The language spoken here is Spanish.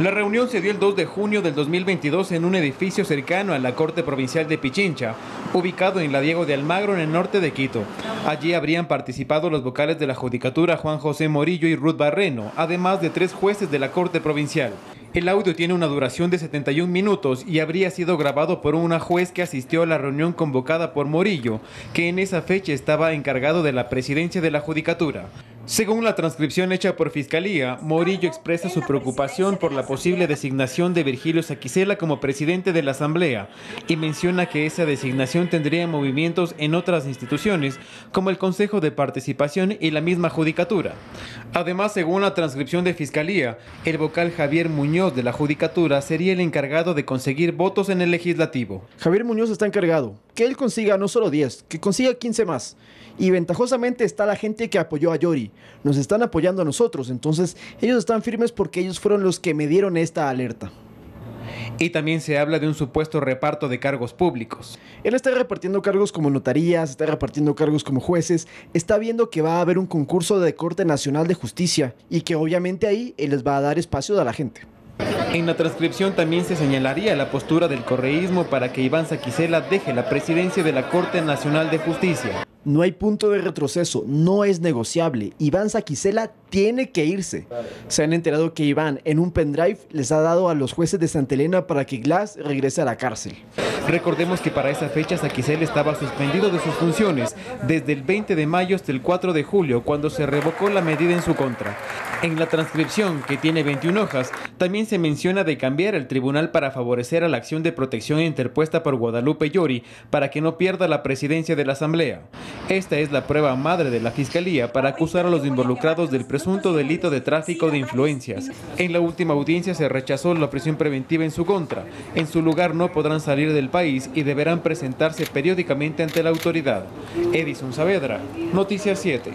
La reunión se dio el 2 de junio del 2022 en un edificio cercano a la Corte Provincial de Pichincha, ubicado en la Diego de Almagro, en el norte de Quito. Allí habrían participado los vocales de la Judicatura Juan José Morillo y Ruth Barreno, además de tres jueces de la Corte Provincial. El audio tiene una duración de 71 minutos y habría sido grabado por una juez que asistió a la reunión convocada por Morillo, que en esa fecha estaba encargado de la presidencia de la Judicatura. Según la transcripción hecha por Fiscalía, Morillo expresa su preocupación por la posible designación de Virgilio Saquicela como presidente de la Asamblea y menciona que esa designación tendría movimientos en otras instituciones como el Consejo de Participación y la misma Judicatura. Además, según la transcripción de Fiscalía, el vocal Javier Muñoz de la Judicatura sería el encargado de conseguir votos en el legislativo. Javier Muñoz está encargado. Que él consiga no solo 10, que consiga 15 más. Y ventajosamente está la gente que apoyó a Yori. Nos están apoyando a nosotros, entonces ellos están firmes porque ellos fueron los que me dieron esta alerta. Y también se habla de un supuesto reparto de cargos públicos. Él está repartiendo cargos como notarías, está repartiendo cargos como jueces, está viendo que va a haber un concurso de Corte Nacional de Justicia y que obviamente ahí él les va a dar espacio a la gente. En la transcripción también se señalaría la postura del correísmo para que Iván Saquicela deje la presidencia de la Corte Nacional de Justicia. No hay punto de retroceso, no es negociable. Iván Saquicela tiene que irse. Se han enterado que Iván en un pendrive les ha dado a los jueces de Santa Elena para que Glass regrese a la cárcel. Recordemos que para esa fecha Saquicela estaba suspendido de sus funciones desde el 20 de mayo hasta el 4 de julio, cuando se revocó la medida en su contra. En la transcripción, que tiene 21 hojas, también se menciona de cambiar el tribunal para favorecer a la acción de protección interpuesta por Guadalupe Llori para que no pierda la presidencia de la Asamblea. Esta es la prueba madre de la Fiscalía para acusar a los involucrados del presunto delito de tráfico de influencias. En la última audiencia se rechazó la prisión preventiva en su contra. En su lugar no podrán salir del país y deberán presentarse periódicamente ante la autoridad. Edison Saavedra, Noticias 7.